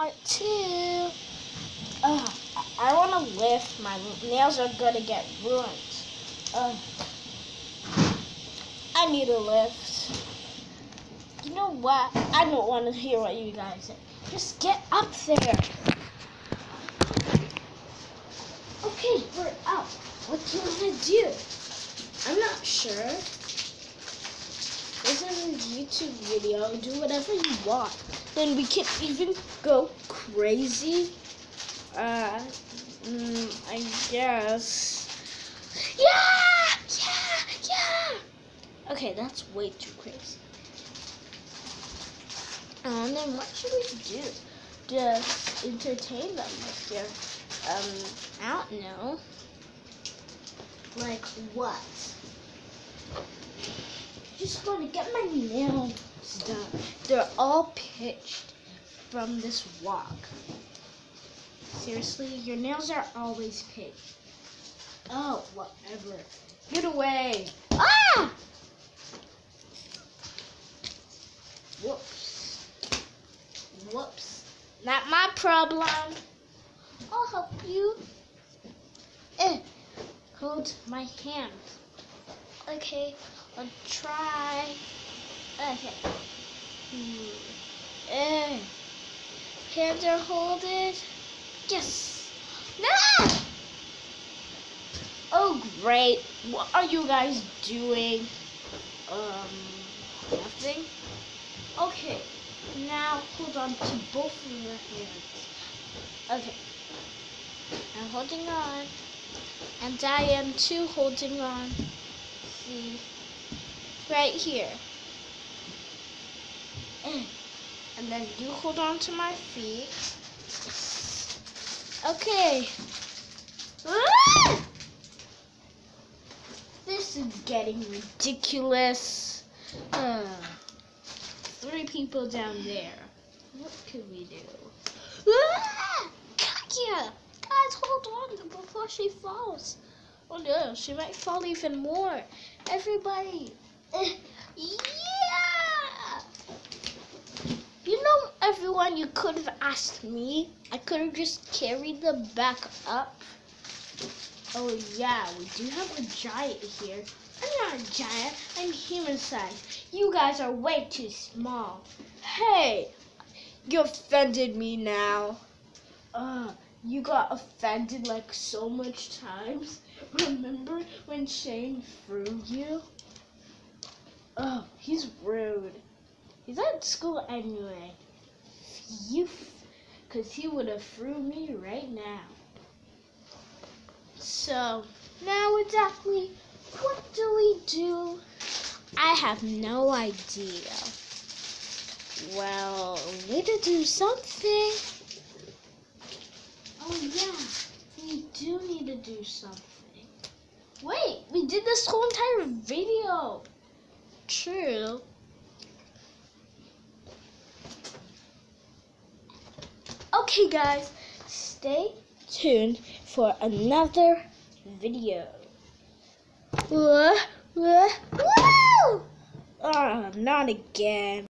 part two. Ugh, I want to lift. My nails are gonna get ruined. Ugh. I need a lift. You know what? I don't want to hear what you guys say. Just get up there. Okay, we're up. What do you want to do? I'm not sure. This is a YouTube video. Do whatever you want. Then we can even go crazy. Uh, mm, I guess. Yeah! Yeah! Yeah! Okay, that's way too crazy. And then what should we do? Just entertain them with your, um, I don't know. Like what? Just to get my nails done. They're all pitched from this walk. Seriously, your nails are always pitched. Oh, whatever. Get away. Ah! Whoops. Whoops. Not my problem. I'll help you. Eh. Hold my hand. Okay, I'll try. Okay. Hmm. Eh. Hands are holded. Yes. No! Oh, great. What are you guys doing? Um, nothing. Okay. Now hold on to both of your hands. Okay. I'm holding on. And I am too holding on. See? Right here. And then you hold on to my feet. Okay. Ah! This is getting ridiculous. Uh, three people down there. What could we do? Ah! Katya! Guys, hold on before she falls. Oh no, she might fall even more. Everybody. Yeah! You know, everyone, you could have asked me. I could have just carried them back up. Oh yeah, we do have a giant here. I'm not a giant, I'm human size. You guys are way too small. Hey, you offended me now. Uh, you got offended like so much times. Remember when Shane threw you? Oh, he's rude. He's at school anyway. You, cause he would have threw me right now. So now exactly what do we do? I have no idea. Well, we need to do something. Oh yeah, we do need to do something. Wait, we did this whole entire video. True. Okay guys, stay tuned for another video. Woo! Woo! Woo! Oh, ah, not again.